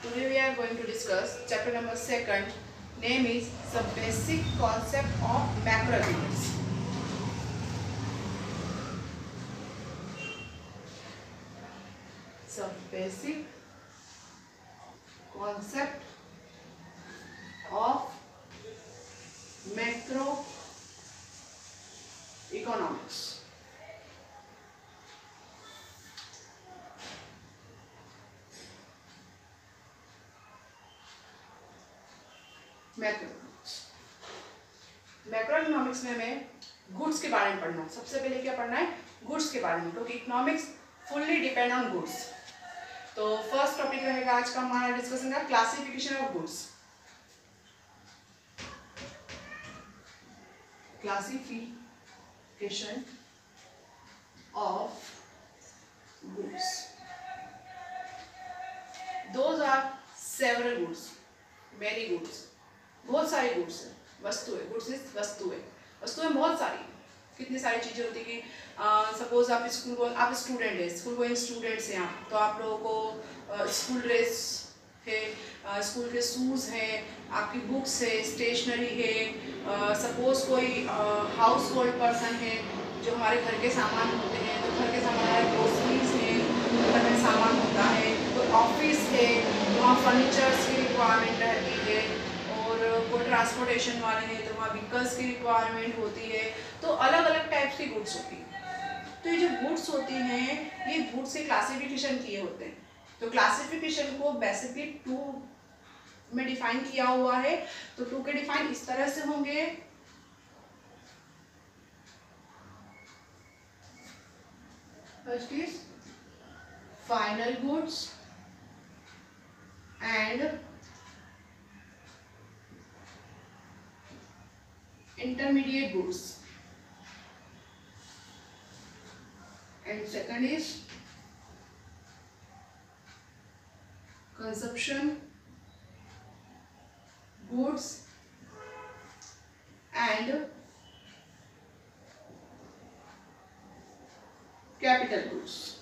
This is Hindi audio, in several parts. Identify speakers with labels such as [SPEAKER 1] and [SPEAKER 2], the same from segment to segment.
[SPEAKER 1] Today we are going to discuss chapter number second. Name is the basic concept of macroeconomics. So basic concept of macro economics. Macroeconomics में हमें गुड्स के बारे में पढ़ना है। सबसे पहले क्या पढ़ना है? गुड्स के बारे में, क्योंकि economics fully depend on goods तो फ़र्स्ट टॉपिक रहेगा आज का हमारा डिस्कशन का classification of goods classification of goods those are several goods मेरी गुड्स बहुत सारे गुड्स है। है। गुड्स इज़ वस्तु है वस्तु बहुत सारी, कितनी सारी चीज़ें होती कि सपोज़ आप स्कूल आप स्टूडेंट हैं स्कूल गोइंग स्टूडेंट्स हैं आप तो आप लोगों को स्कूल ड्रेस है स्कूल के शूज़ हैं, आपकी बुक्स है स्टेशनरी है सपोज़ कोई हाउस होल्ड पर्सन है, जो हमारे घर के सामान होते हैं तो घर के सामान हमारे ग्रोसरीज हैं, घर में सामान होता है कोई ऑफ़िस है वहाँ फर्नीचर्स की रिक्वायरमेंट है कोई ट्रांसपोर्टेशन वाले हैं तो वहाँ व्हीकल्स की रिक्वायरमेंट होती है तो अलग अलग टाइप्स की गुड्स होती हैं। तो ये जो गुड्स होती हैं, ये गुड्स के क्लासिफिकेशन किए होते हैं। तो क्लासिफिकेशन को बेसिकली टू में डिफाइन किया हुआ है। तो टू के डिफाइन इस तरह से होंगे। Final goods and intermediate goods and second is consumption goods and capital goods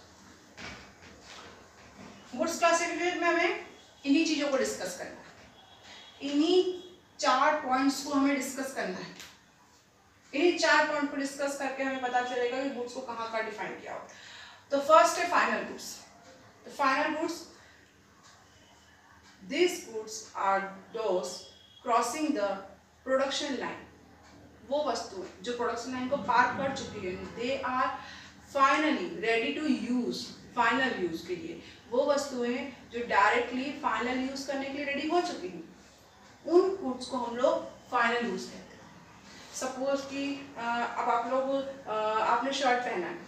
[SPEAKER 1] goods classification में हमें इन्हीं चीज़ों को डिस्कस करना है इन्हीं चार पॉइंट्स को हमें डिस्कस करना है इन्हीं चार पॉइंट को डिस्कस करके हमें पता चलेगा कि गुड्स को कहाँ कहाँ डिफाइन किया हो। तो फ़र्स्ट है फाइनल गुड्स तो final goods this goods are those crossing the production line वो वस्तु जो प्रोडक्शन लाइन को पार कर चुकी है। They are finally ready to use final use के लिए। वो वस्तुएँ जो डायरेक्टली फाइनल यूज़ करने के लिए रेडी हो चुकी हैं। उन गुड्स को हम लोग फाइनल यूज़ कहते हैं। सपोज़ कि अब आप लोग आपने शर्ट पहना है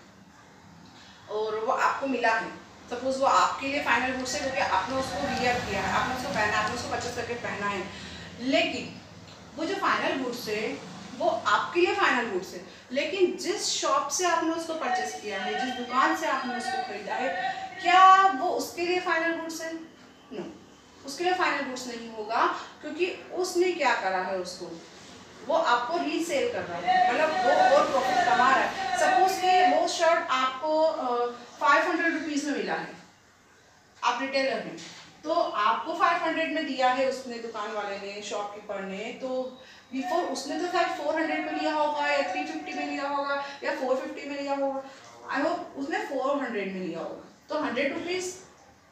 [SPEAKER 1] और वो आपको मिला है। सपोज़ वो आपके लिए फाइनल गुड्स है क्योंकि आपने उसको वियर किया है, आपने उसको पहना, आपने उसको परचेस करके पहना है। लेकिन, वो जो फाइनल गुड्स है वो आपके लिए फाइनल गुड्स है लेकिन जिस शॉप से आपने उसको परचेस किया है, जिस दुकान से आपने उसको खरीदा है, क्या वो उसके लिए फाइनल गुड्स है नो उसके लिए फाइनल गुड्स नहीं होगा, क्योंकि उसने क्या करा है उसको? वो आपको रीसेल कर रहा है। मतलब वो और प्रॉफिट कमा रहा है। सपोज़ कि वो शर्ट आपको फाइव हंड्रेड रुपीज़ में मिला है। आप रिटेलर हैं। तो आपको फाइव हंड्रेड में दिया है उसने, दुकान वाले ने शॉपकीपर ने। तो बिफोर उसने तो शायद फोर हंड्रेड में लिया होगा या थ्री फिफ्टी में लिया होगा या फोर फिफ्टी में लिया होगा। आई होप उसने फोर हंड्रेड में लिया होगा। तो हंड्रेड रुपीज़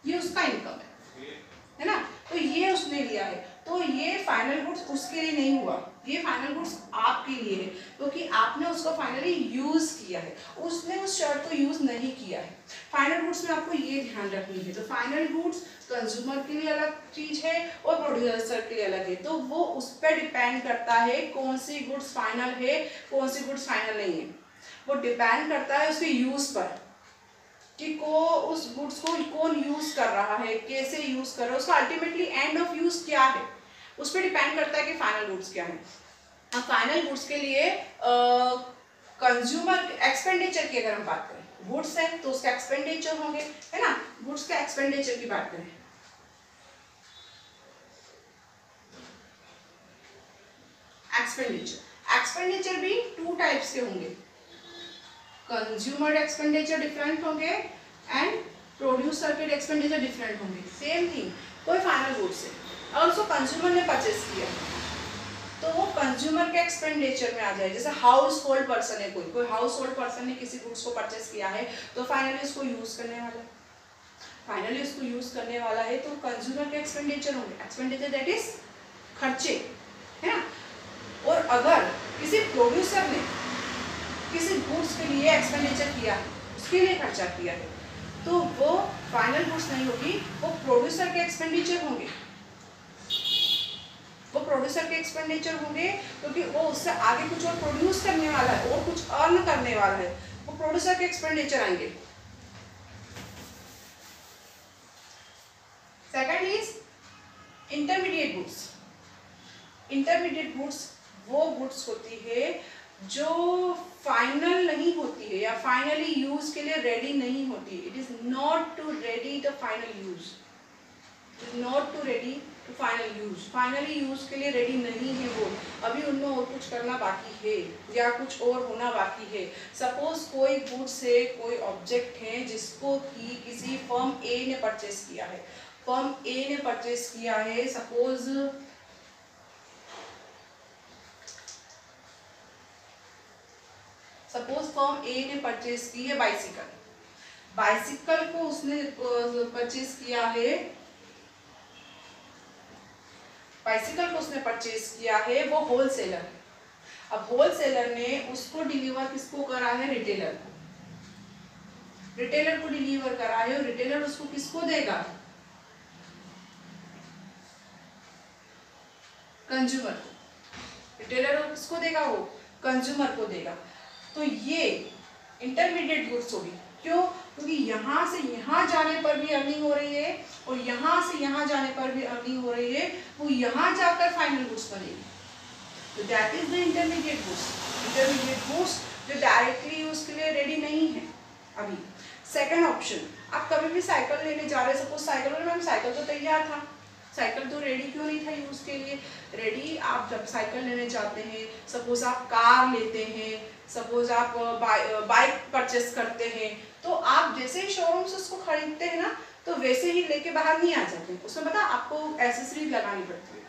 [SPEAKER 1] ये उसका इनकम है। है ना? तो ये उसने लिया है। तो ये फाइनल गुड्स उसके लिए नहीं हुआ। ये फाइनल गुड्स आपके लिए है, क्योंकि तो आपने उसको फाइनली यूज़ किया है। उसने उस शर्ट को यूज़ नहीं किया है। फाइनल गुड्स में आपको ये ध्यान रखनी है तो फाइनल गुड्स कंज्यूमर के लिए अलग चीज़ है और प्रोड्यूसर के लिए अलग है। तो वो उस पर डिपेंड करता है कौन सी गुड्स फाइनल है, कौन सी गुड्स फाइनल नहीं है। वो डिपेंड करता है उसके यूज़ पर कि को उस गुड्स को कौन यूज़ कर रहा है, कैसे यूज़ कर रहा है, उसका अल्टीमेटली एंड ऑफ़ यूज़ क्या है। उस पर डिपेंड करता है कि फाइनल गुड्स क्या है। अब फाइनल गुड्स के लिए कंज्यूमर एक्सपेंडिचर की अगर हम बात करें गुड्स है तो उसके एक्सपेंडिचर होंगे, है ना? गुड्स के एक्सपेंडिचर की बात करें। एक्सपेंडिचर एक्सपेंडिचर भी टू टाइप्स के होंगे। कंज्यूमर एक्सपेंडिचर डिफरेंट होंगे and produce circuit expenditure different होंगे। सेम थिंग कोई फाइनल गुड्स है। अगर उसको कंज्यूमर ने परचेस किया। तो वो कंज्यूमर के एक्सपेंडिचर में आ जाए। जैसे हाउस होल्ड पर्सन है कोई कोई हाउस होल्ड पर्सन ने किसी गुड्स को परचेस किया है तो फाइनली उसको यूज़ करने वाला है। फाइनली उसको यूज़ करने वाला है तो कंज्यूमर के एक्सपेंडिचर होंगे। एक्सपेंडिचर दैट इज़ खर्चे, है ना? और अगर किसी प्रोड्यूसर ने किसी गुड्स के लिए एक्सपेंडिचर किया है उसके लिए खर्चा किया है तो वो फाइनल गुड्स नहीं होगी, वो प्रोड्यूसर के एक्सपेंडिचर होंगे। वो प्रोड्यूसर के एक्सपेंडिचर होंगे, क्योंकि वो उससे आगे कुछ और प्रोड्यूस करने वाला है, और कुछ अर्न करने वाला है, वो प्रोड्यूसर के एक्सपेंडिचर आएँगे। Second is intermediate goods intermediate goods वो गुड्स होती है जो फाइनल नहीं होती है, या फाइनली यूज़ के लिए रेडी नहीं होती it is not to ready the final use it is not to ready to final use finally use के लिए रेडी नहीं है वो. अभी उनमें और कुछ करना बाकी है, या कुछ और होना बाकी है. सपोज़ कोई गुड्स है कोई ऑब्जेक्ट है जिसको कि किसी फर्म ए ने परचेस किया है. फर्म ए ने परचेस किया है सपोज़ सपोज़ फर्म ए ने परचेज की है बाइसिकल बाइसिकल को उसने परचेस किया है बाइसिकल को उसने परचेज किया है, वो होलसेलर अब होलसेलर ने उसको डिलीवर किसको करा है? रिटेलर को। रिटेलर को डिलीवर करा है और रिटेलर उसको किसको देगा? कंज्यूमर को। रिटेलर किसको देगा वो? कंज्यूमर को देगा। तो ये इंटरमीडिएट गुड्स होगी। क्यों? क्योंकि यहाँ से यहाँ जाने पर भी अर्निंग हो रही है और यहाँ से यहाँ जाने पर भी अर्निंग हो रही है, वो यहाँ जाकर फाइनल गुड्स बनेगी। तो that is the intermediate goods intermediate goods जो डायरेक्टली उसके लिए रेडी नहीं है अभी। सेकेंड ऑप्शन आप कभी भी साइकिल लेने जा रहे हैं सपोज़ साइकिल मैम साइकिल तो तैयार था। साइकिल तो रेडी क्यों नहीं था यूज़ के लिए? रेडी आप जब साइकिल लेने जाते हैं सपोज़ आप कार लेते हैं सपोज़ आप बाइक परचेस करते हैं तो आप जैसे ही शोरूम से उसको खरीदते हैं ना तो वैसे ही लेके बाहर नहीं आ जाते। उसमें पता आपको एसेसरीज लगानी पड़ती है।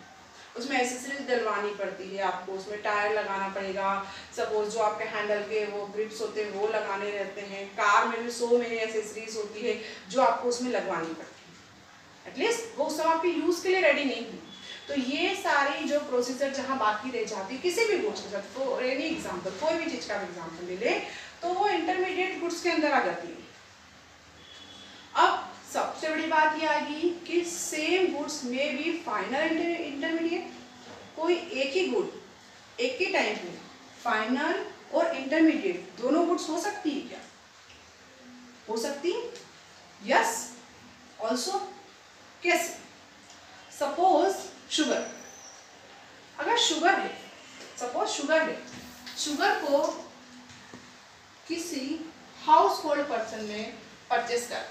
[SPEAKER 1] उसमें एसेसरीज डलवानी पड़ती है आपको, उसमें टायर लगाना पड़ेगा। सपोज़ जो आपके हैंडल के वो ग्रिप्स होते हैं, वो लगाने रहते हैं। कार में भी सो मेनी एसेसरीज होती है, जो आपको उसमें लगवानी पड़ती है। एटलीस्ट वो उस समय आपके यूज़ के लिए रेडी नहीं हुई। तो ये सारी जो प्रोसीजर जहाँ बाकी रह जाती किसी भी गुड्स के साथ फॉर एनी एग्ज़ाम्पल कोई भी चीज़ का एग्ज़ाम्पल ले ले तो वो इंटरमीडिएट गुड्स के अंदर आ जाती है। अब सबसे बड़ी बात ये आएगी कि सेम गुड्स में भी फाइनल इंटरमीडिएट कोई एक ही गुड एक ही टाइम में फाइनल और इंटरमीडिएट दोनों गुड्स हो सकती है क्या? हो सकती यस ऑल्सो कैसे? सपोज़ शुगर अगर शुगर है सपोज़ शुगर है शुगर को किसी हाउस होल्ड पर्सन ने परचेस कर।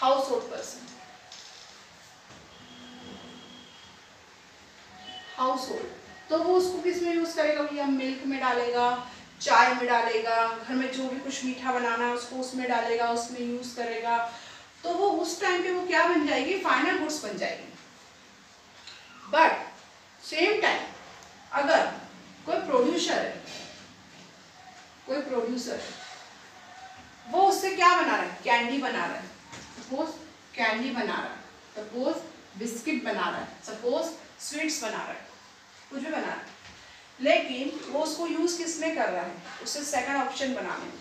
[SPEAKER 1] Household person household तो वो उसको किसमें यूज़ करेगा? भैया मिल्क में डालेगा, चाय में डालेगा, घर में जो भी कुछ मीठा बनाना है उसको उसमें डालेगा, उसमें यूज़ करेगा। तो वो उस टाइम पे वो क्या बन जाएगी? फाइनल गुड्स बन जाएगी। बट सेम टाइम अगर कोई प्रोड्यूसर है, कोई प्रोड्यूसर है, वो उससे क्या बना रहा है? कैंडी बना रहा है। सपोज़ कैंडी बना रहा है। सपोज़ बिस्किट बना रहा है। सपोज़ स्वीट्स बना रहा है। कुछ भी बना रहा है। लेकिन वो उसको यूज़ किसमें कर रहा है? उससे सेकंड ऑप्शन बनाने में।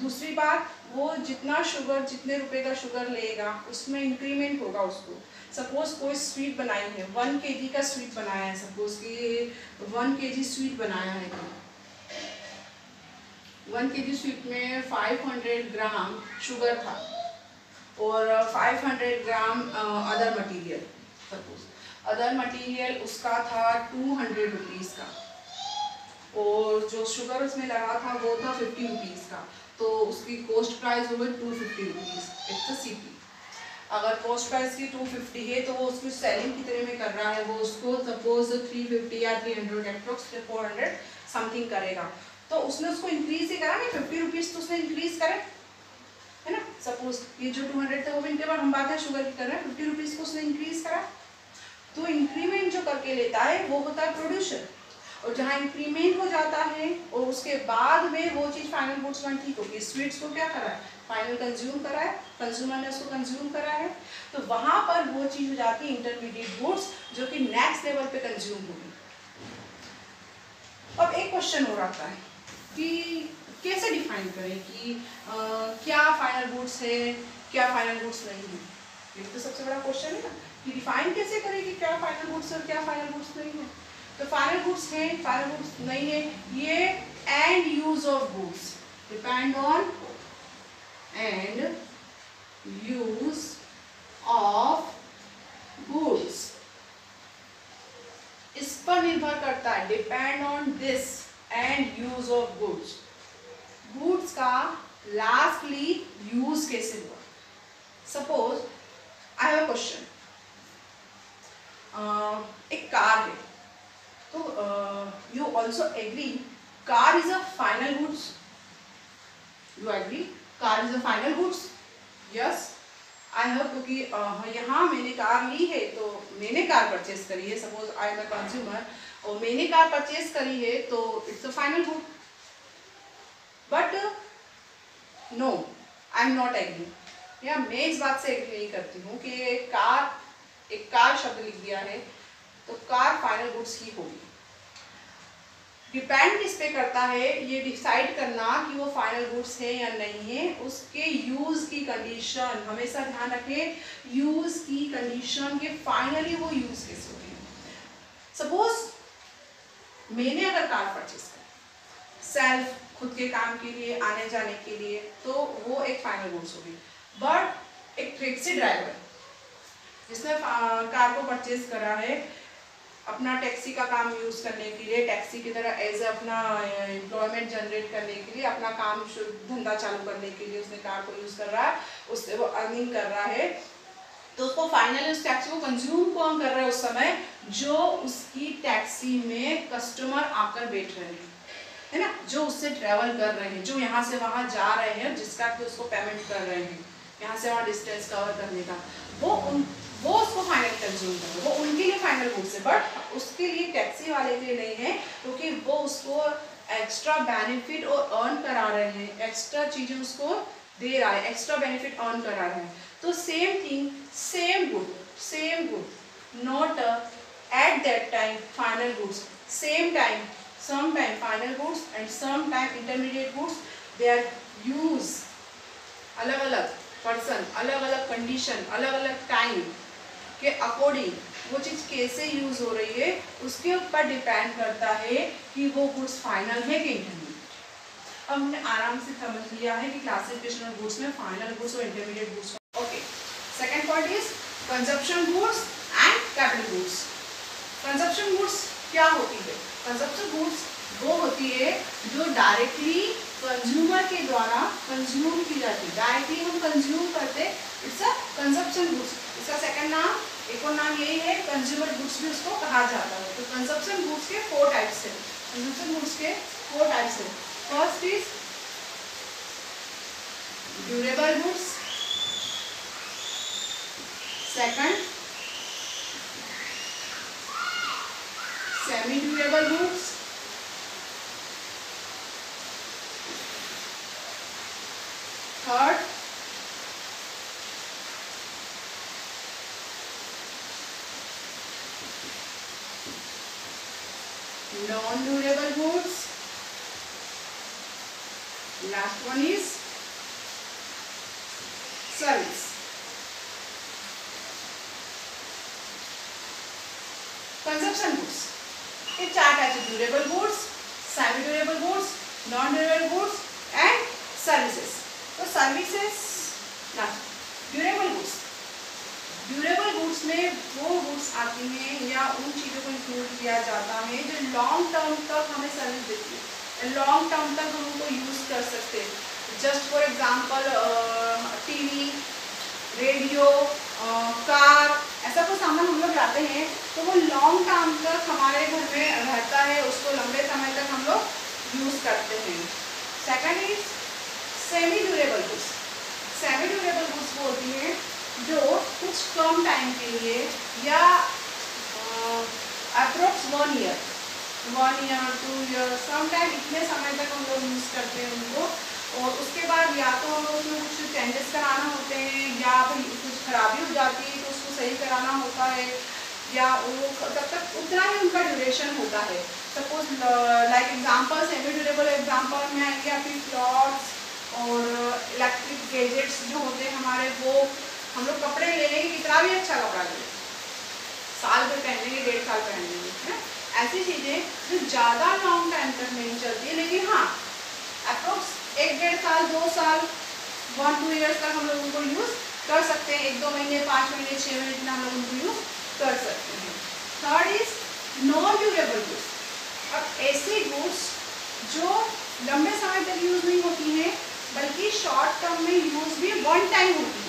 [SPEAKER 1] दूसरी बात, वो जितना शुगर जितने रुपए का शुगर लेगा, उसमें इंक्रीमेंट होगा उसको। सपोज़ कोई स्वीट बनाई है वन के जी का स्वीट बनाया है सपोज़ कि वन के जी स्वीट बनाया है वन के जी स्वीट में 500 ग्राम शुगर था और 500 gram other material suppose other material उसका था टू हंड्रेड रुपीज़ का। और जो शुगर उसमें लगा था, वो था फिफ्टी रुपीज़ का। तो उसकी कॉस्ट प्राइस हो गई two fifty rupees it's a see अगर कॉस्ट प्राइस की टू फिफ्टी है तो वो उसको सेलिंग कितने में कर रहा है? वो उसको सपोज़ थ्री फिफ्टी या three hundred approx four hundred something करेगा. तो उसने उसको इंक्रीज ही करा, नहीं फिफ्टी रुपीज़ तो उसने इंक्रीज करे. है ना? सपोज़ ये जो टू हंड्रेड था, वो भी इंक्रीमेंट हम बात है शुगर की कर रहे हैं फिफ्टी रुपीज़ को उसने इंक्रीज करा. तो इंक्रीमेंट जो करके लेता है, वो होता है प्रोड्यूसर और जहाँ इंक्रीमेंट हो जाता है और उसके बाद में वो चीज़ फाइनल गुड्स में ठीक होगी। स्वीट्स को क्या करा है? फाइनल कंज्यूम करा है। कंज्यूमर ने उसको कंज्यूम करा है। तो वहाँ पर वो चीज़ हो जाती है इंटरमीडिएट गुड्स जो कि नेक्स्ट लेवल पे कंज्यूम होगी। अब एक क्वेश्चन हो रहा है कि कैसे डिफाइन करें कि आ, क्या फाइनल गुड्स है क्या फाइनल गुड्स नहीं है? ये तो सबसे बड़ा क्वेश्चन है ना। कि डिफाइन कैसे करें कि क्या फाइनल गुड्स और क्या फाइनल गुड्स नहीं है? तो फाइनल गुड्स है फाइनल गुड्स नहीं है, ये end use of goods depend on end use of goods इस पर निर्भर करता है depend on this end use of goods goods का लास्टली यूज़ कैसे हुआ सपोज़ आई हैव क्वेश्चन एक कार है। तो you also agree car is a final goods you agree car is a final goods yes I have क्योंकि यहाँ मैंने कार ली है तो मैंने कार परचेज करी है. Suppose I am a consumer और मैंने कार परचेज करी है तो it's a final good but no I am not agree या मैं इस बात से एग्री नहीं करती हूँ कि कार एक कार शब्द लिख दिया है. तो कार फाइनल गुड्स ही होगी। डिपेंड किस पे करता है, ये डिसाइड करना कि वो फाइनल गुड्स है या नहीं है, उसके यूज़ की कंडीशन हमेशा ध्यान रखें यूज़ की कंडीशन के फाइनली वो यूज़ कैसे हो। रही सपोज़ मैंने अगर कार परचेज कर सेल्फ खुद के काम के लिए, आने जाने के लिए तो वो एक फाइनल गुड्स होगी। बट एक टैक्सी ड्राइवर जिसने कार को परचेज करा है अपना टैक्सी का काम यूज़ करने के लिए, टैक्सी की तरह एज अपना एम्प्लॉयमेंट जनरेट करने के लिए, अपना काम धंधा चालू करने के लिए उसने कार को यूज़ कर रहा है, उससे वो अर्निंग कर रहा है। तो उसको फाइनली उस टैक्सी को कंज्यूम कौन कर रहा है उस समय? जो उसकी टैक्सी में कस्टमर आकर बैठ रहे हैं, है ना? जो उससे ट्रेवल कर रहे हैं, जो यहाँ से वहाँ जा रहे हैं, जिसका कि उसको पेमेंट कर रहे हैं, यहाँ से वहाँ डिस्टेंस कवर करने का। वो उन वो उसको फाइनल कंज्यूम कर वो उनके लिए फाइनल गुड्स है बट उसके लिए टैक्सी वाले के लिए नहीं है, क्योंकि वो उसको एक्स्ट्रा बेनिफिट और अर्न करा रहे हैं। एक्स्ट्रा चीज़ें उसको दे रहा है एक्स्ट्रा बेनिफिट अर्न करा रहे हैं। तो same thing same good same good not at that time final goods same time some time final goods and some time intermediate goods they are used. अलग अलग पर्सन अलग अलग कंडीशन अलग अलग टाइम के अकॉर्डिंग वो चीज़ कैसे यूज़ हो रही है, उसके ऊपर डिपेंड करता है कि वो गुड्स फाइनल है कि इंटरमीडिएट अब हमने आराम से समझ लिया है कि क्लासिफिकेशन ऑफ़ गुड्स में फाइनल गुड्स और intermediate goods okay second point is consumption goods and capital goods consumption goods क्या होती है? कंजप्शन गुड्स वो होती है जो डायरेक्टली कंज्यूमर के द्वारा कंज्यूम की जाती है। डायरेक्टली हम कंज्यूम करते इट्स अ कंजप्शन गुड्स इसका सेकंड नाम एक और नाम यही है कंज्यूमर गुड्स भी उसको कहा जाता है। तो कंजप्शन गुड्स के फोर टाइप्स है। कंजप्शन गुड्स के फोर टाइप्स है। First is durable goods second semi durable goods Durable goods. Last one is service. Consumption goods. It chart as a durable goods. Durable goods में वो गुड्स आती हैं या उन चीज़ों को इंक्लूड किया जाता है जो लॉन्ग टर्म तक हमें सर्विस देती है। लॉन्ग टर्म तक हम उनको यूज़ कर सकते हैं। Just for example TV radio car ऐसा कोई सामान हम लोग लाते हैं तो वो लॉन्ग टर्म तक हमारे घर में रहता है, उसको लंबे समय तक हम लोग यूज़ करते हैं। Second is semi durable goods semi durable goods वो होती हैं जो कुछ कम टाइम के लिए या approx one year one year two year some time इतने समय तक हम लोग यूज़ करते हैं उनको और उसके बाद या तो हम लोग उसमें कुछ चेंजेस कराना होते हैं या कुछ खराबी हो जाती है तो उसको सही कराना होता है या वो तब तक उतना ही उनका ड्यूरेशन होता है। Suppose like example semi durable example में आएँगे आपकी क्लॉथ्स और इलेक्ट्रिक गैजेट्स जो होते हैं हमारे, वो हम लोग कपड़े ले लेंगे, कितना भी अच्छा कपड़ा ले साल भर पहन लेंगे डेढ़ साल पहन लेंगे है ऐसी चीज़ें जो ज़्यादा लॉन्ग टाइम तक नहीं चलती है, लेकिन हाँ अप्रोक्स एक डेढ़ साल, दो साल वन टू ईयर्स तक हम लोग उनको यूज़ कर सकते हैं। एक दो महीने, पाँच महीने छः महीने इतना हम लोग उनको यूज़ कर सकते हैं। Third is non durable goods अब ऐसे गुड्स जो लंबे समय तक यूज़ नहीं होती हैं, बल्कि शॉर्ट टर्म में यूज़ भी वन टाइम होती है।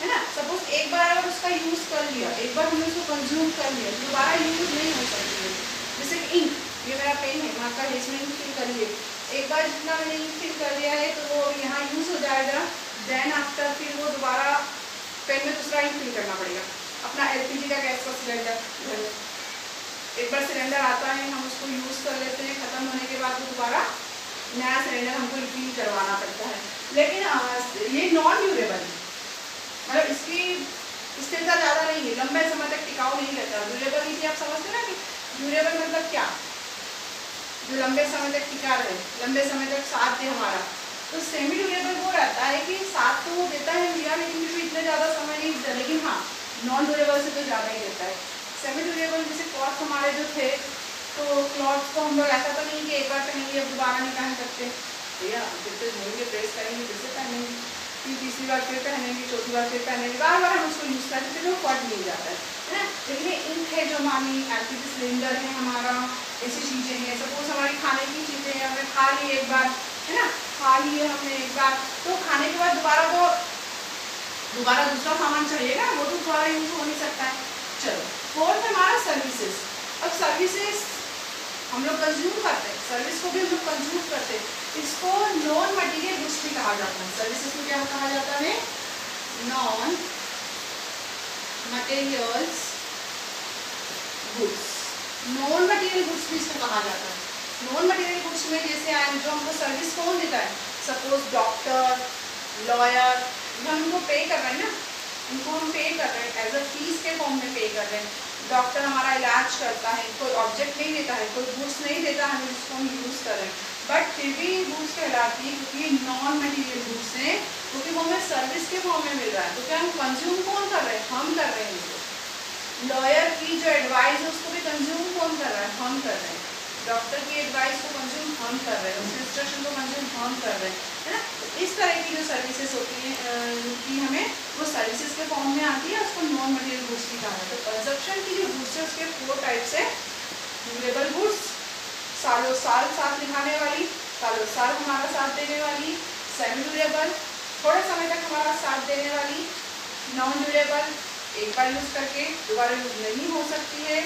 [SPEAKER 1] है ना? सपोज़ एक बार अगर उसका यूज़ कर लिया, एक बार हमने उसको कंज्यूम कर लिया, दोबारा यूज़ नहीं हो सकती है। जैसे इंक ये मेरा पेन है वहाँ का इसमें फिल करिए एक बार जितना मैंने इंक फिल कर लिया है तो वो यहाँ यूज़ हो जाएगा देन आफ्टर फिर वो दोबारा पेन में दूसरा इंक फिल करना पड़ेगा। अपना एलपीजी का गैस का सिलेंडर एक बार सिलेंडर आता है, हम उसको यूज़ कर लेते हैं, ख़त्म होने के बाद दोबारा नया सिलेंडर हमको रिफिल करवाना पड़ता है। लेकिन ये नॉन ड्यूरेबल है। मतलब इसकी स्थिरता ज़्यादा नहीं है, लंबे समय तक टिकाऊ नहीं रहता ड्यूरेबल नीति आप समझते ना कि ड्यूरेबल मतलब क्या? जो लंबे समय तक टिका रहे, लंबे समय तक साथ दे हमारा। तो सेमी ड्यूरेबल वो रहता है कि साथ तो वो देता है भैया लेकिन फिर इतना ज़्यादा समय नहीं देता, लेकिन हाँ नॉन ड्यूरेबल से तो ज़्यादा ही देता है। सेमी ड्यूरेबल जैसे क्लॉथ हमारे जो थे तो क्लॉथ को हम लोग ऐसा तो नहीं कि एक बार पहनेंगे अब दोबारा नहीं पहन सकते। भैया, फिर से धोएँगे प्रेस करेंगे फिर से पहनेंगे। तीसरी बार फिर पहनेंगे, चौथी बार फिर पहनेंगे, बार बार हम उसको यूज़ करते फिर वो फट नहीं जाता है ना? लेकिन इंक है जो हमारी एल सिलेंडर है, हमारा ऐसी चीज़ें हैं सपोज़ हमारी खाने की चीज़ें हैं, हमने खा ली एक बार, है ना? खा लिए हमने एक बार तो खाने के बाद दोबारा तो दोबारा दूसरा सामान चाहिए ना वो तो दोबारा यूज़ हो नहीं सकता है। चलो फोर्थ हमारा सर्विसेज़ अब सर्विसेज़ हम लोग कंज्यूम करते हैं सर्विस को भी हम लोग कंज्यूम करते हैं इसको नॉन मटीरियल गुड्स भी कहा जाता है। सर्विसेज़ को क्या कहा जाता है? Non materials goods non material goods भी इसको कहा जाता है। नॉन मटेरियल गुड्स में जैसे आए, जो हमको सर्विस कौन देता है? सपोज़ डॉक्टर लॉयर जो हम उनको पे कर रहे हैं ना, उनको हम पे कर रहे हैं। एज अ फ़ीस के फॉर्म में पे कर रहे हैं। डॉक्टर हमारा इलाज करता है, कोई ऑब्जेक्ट नहीं देता है, कोई गुड्स नहीं देता, हमें जिसको हम यूज़ कर रहे हैं। बट फिर भी गुड्स कहलाती है क्योंकि नॉन मटीरियल गुड्स हैं, क्योंकि वो हमें सर्विस के फॉर्म में मिल रहा है। तो क्या हम कंज्यूम कौन कर रहे हैं? हम कर रहे हैं लॉयर की जो एडवाइस है, उसको भी कंज्यूम कौन कर रहा है? हम कर रहे हैं। डॉक्टर की एडवाइस को कंज्यूम हम कर रहे हैं। उसके इंस्ट्रक्शन को कंज्यूम हम कर रहे हैं। है ना? तो इस तरह की जो सर्विसेज़ होती हैं कि हमें वो सर्विसेज़ के फॉर्म में आती है, उसको नॉन मटेरियल गुड्स भी कहा है। तो कंजप्शन की जो गुड्स है, उसके फोर टाइप्स है। ड्यूरेबल गुड्स सालों साल साथ निभाने वाली, सालों साल हमारा साथ देने वाली सेमी ड्यूरेबल थोड़े समय तक हमारा साथ देने वाली नॉन ड्यूरेबल एक बार यूज़ करके, दोबारा यूज़ नहीं हो सकती है।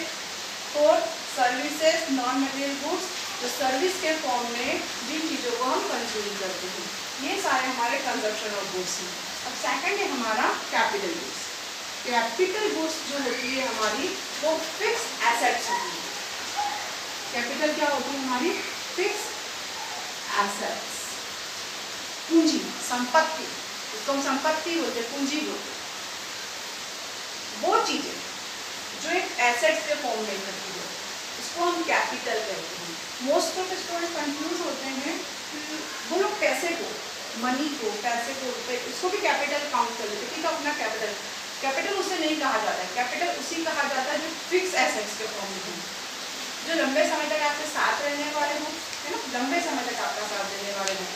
[SPEAKER 1] Fourth services non material goods जो सर्विस के फॉर्म में जिन चीज़ों को हम कंज्यूम करते हैं। ये सारे हमारे कंजप्शन ऑफ़ गुड्स हैं। अब सेकंड है हमारा कैपिटल गुड्स कैपिटल गुड्स जो होती है हमारी, वो फिक्स एसेट्स होती है। कैपिटल क्या होती है हमारी? फिक्स एसेट्स पूंजी, संपत्ति। इसको हम संपत्ति बोलते पूंजी बोलते वो चीज़ें जो एक एसेट्स के फॉर्म में करती है इसको हम कैपिटल कहते हैं। मोस्ट ऑफ़ स्टूडेंट कंफ्यूज होते हैं कि वो लोग पैसे को मनी को, पैसे को इसको भी कैपिटल काउंट कर लेते है। अपना कैपिटल कैपिटल उसे नहीं कहा जाता है। कैपिटल उसी कहा जाता है जो फिक्स एसेट्स के फॉर्म में जो लंबे समय तक आपके साथ रहने वाले हों, है ना, लंबे समय तक आपका साथ देने वाले हों।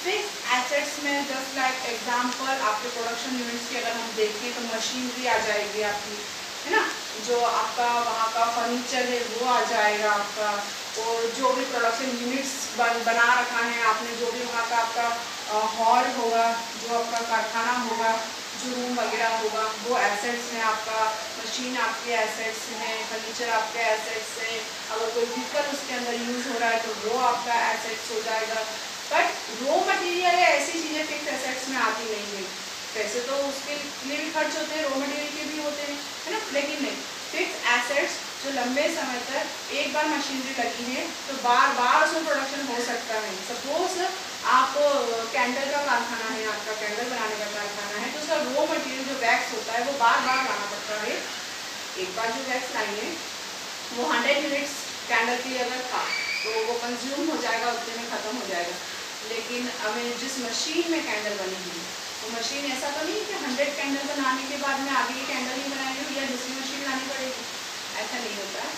[SPEAKER 1] फिक्स एसेट्स में जस्ट लाइक एग्ज़ाम्पल आपके प्रोडक्शन यूनिट्स की अगर हम देखें तो मशीनरी आ जाएगी आपकी, है ना, जो आपका वहाँ का फर्नीचर है, वो आ जाएगा आपका। और जो भी प्रोडक्शन यूनिट्स बन, बना रखा है आपने, जो भी वहाँ का आपका हॉल होगा, जो आपका कारखाना होगा जो रूम वगैरह होगा, वो एसेट्स हैं आपका मशीन आपके एसेट्स हैं फर्नीचर आपके एसेट्स हैं, अगर कोई व्हीकल उसके अंदर यूज़ हो रहा है तो वो आपका एसेट्स हो जाएगा। बट रो मटेरियल या ऐसी चीज़ें फिक्स एसेट्स में आती नहीं है। पैसे तो उसके लिए भी खर्च होते हैं रो मटेरियल के भी होते हैं, है ना? लेकिन नहीं। फिक्स एसेट्स जो लंबे समय तक एक बार मशीनरी लगी है तो बार बार उसमें प्रोडक्शन हो सकता है। सपोज़ आप कैंडल का कारखाना है, आपका कैंडल बनाने का कारखाना है तो उसका रो मटेरियल जो वैक्स होता है, वो बार बार लाना पड़ता है। एक बार जो वैक्स लाइए वो हंड्रेड यूनिट्स कैंडल के लिए अगर था तो वो कंज्यूम हो जाएगा, उतने में ख़त्म हो जाएगा। लेकिन अभी जिस मशीन में कैंडल बनी हुई वो मशीन ऐसा तो नहीं कि हंड्रेड कैंडल बनाने के बाद में आगे कैंडल ही बनाएँगे या दूसरी मशीन लानी पड़ेगी। ऐसा नहीं होता। है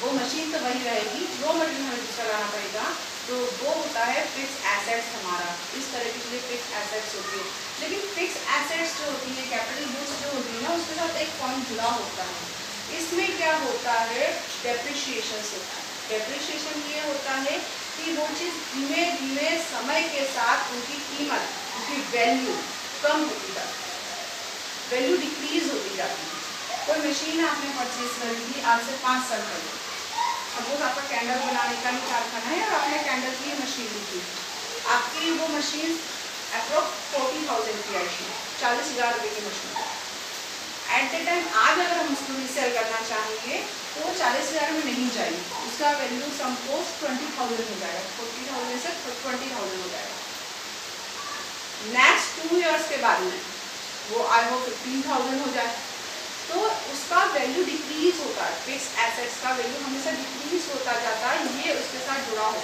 [SPEAKER 1] वो मशीन तो वही रहेगी रो मशीन हमें दूसरा लाना पड़ेगा। तो वो होता है फिक्स एसेट्स हमारा। इस तरह की चीज़ें फिक्स एसेट्स होती है। लेकिन फिक्स एसेट्स जो होती है कैपिटल गुड्स जो होती है ना, उसके साथ एक पॉइंट जुड़ा होता है। इसमें क्या होता है? डेप्रिशिएशन होता है। डेप्रिशिएशन ये होता है कि वो चीज़ धीमे धीमे समय के साथ उनकी कीमत, उनकी वैल्यू कम होती जाती है। वैल्यू डिक्रीज होती जाती है। कोई मशीन आपने परचेज कर ली आज से पाँच साल पहले। सपोज़ आपका कैंडल बनाने का ही कारखाना है और आपने कैंडल की मशीन ली आपकी वो मशीन अप्रोक्स फोर्टी थाउज़ेंड की आई थी, चालीस हज़ार रुपये की मशीन एट द टाइम आज अगर हम उसको रीसेल करना चाहेंगे तो वो चालीस हज़ार में नहीं जाएगी। उसका वैल्यू समपोज ट्वेंटी थाउज़ेंड हो जाएगा। फोर्टी थाउज़ेंड से ट्वेंटी थाउज़ेंड हो जाएगा। नेक्स्ट टू ईयर्स के बाद में वो आई वो फिफ्टीन थाउज़ेंड हो जाए। तो उसका वैल्यू डिक्रीज होता है फिक्स एसेट्स का वैल्यू हमेशा डिक्रीज होता जाता है, ये उसके साथ जुड़ा है।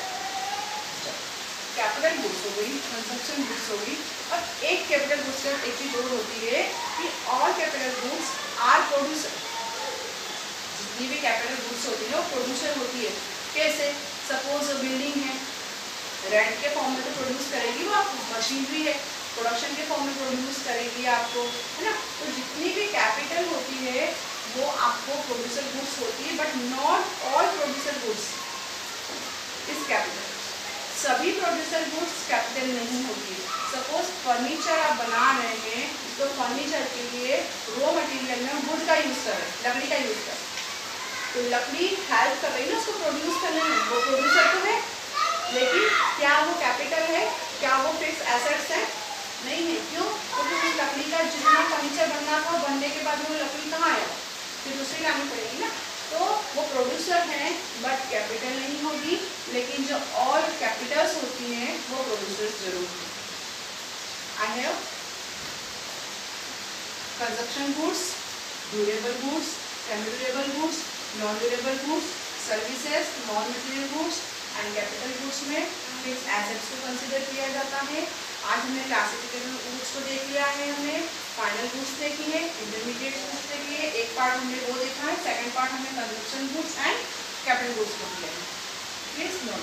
[SPEAKER 1] कैपिटल गुड्स हो गई कंजप्शन गुड्स हो गई, और एक कैपिटल गुड्स का एक चीज़ और होती है कि all capital goods are producer जितनी भी कैपिटल गुड्स होती है, वो प्रोड्यूसर होती है। कैसे? सपोज़ बिल्डिंग है रेंट के फॉर्म में तो प्रोड्यूस करेगी, वो आप मशीनरी है। प्रोडक्शन के फॉर्म में प्रोड्यूस करेगी आपको, है ना? तो जितनी भी कैपिटल होती है, वो आपको प्रोड्यूसर गुड्स होती है but not all producer goods इस कैपिटल सभी प्रोड्यूसर गुड्स कैपिटल नहीं होगी सपोज़ फर्नीचर आप बना रहे हैं तो फर्नीचर के लिए रॉ मटेरियल में वुड का यूज़ करें लकड़ी का यूज़ करें तो लकड़ी हेल्प कर रही है ना उसको प्रोड्यूस करने में? वो प्रोड्यूसर तो है, लेकिन क्या वो कैपिटल है? क्या वो फिक्स एसेट्स है? नहीं है, क्यों? क्योंकि तो लकड़ी का जितना फर्नीचर बनना था, बनने के बाद वो लकड़ी कहाँ आया फिर दूसरी लानी पड़ेगी ना? तो वो प्रोड्यूसर हैं बट कैपिटल नहीं होगी, लेकिन जो और कैपिटल्स होती हैं, वो प्रोड्यूसर्स ज़रूर I have consumption goods durable goods semi goods non durable goods services non material goods and capital goods में फिक्स एसेट्स को कंसिडर किया जाता है। आज हमने क्लासिफिकेशन रूट्स को देख लिया है हमने फाइनल रूट्स देखी है इंटरमीडिएट रूट्स देखी है, एक पार्ट हमने वो देखा है सेकंड पार्ट हमने कंजन रूट्स एंड कैपिटल रूट्स को दिया है। Please note